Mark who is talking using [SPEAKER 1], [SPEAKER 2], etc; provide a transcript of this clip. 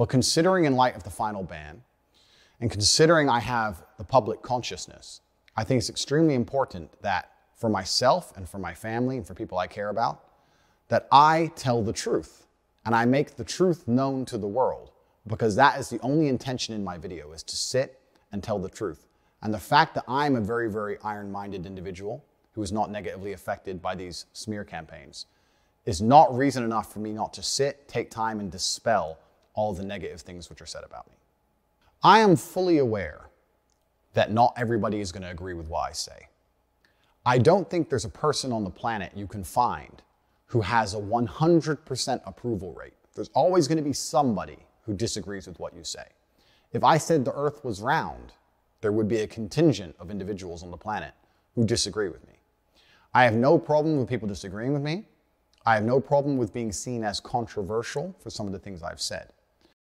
[SPEAKER 1] But considering in light of the final ban, and considering I have the public consciousness, I think it's extremely important that for myself and for my family and for people I care about, that I tell the truth and I make the truth known to the world because that is the only intention in my video is to sit and tell the truth. And the fact that I'm a very, very iron-minded individual who is not negatively affected by these smear campaigns is not reason enough for me not to sit, take time, and dispel all the negative things which are said about me. I am fully aware that not everybody is going to agree with what I say. I don't think there's a person on the planet you can find who has a 100% approval rate. There's always going to be somebody who disagrees with what you say. If I said the earth was round, there would be a contingent of individuals on the planet who disagree with me. I have no problem with people disagreeing with me. I have no problem with being seen as controversial for some of the things I've said.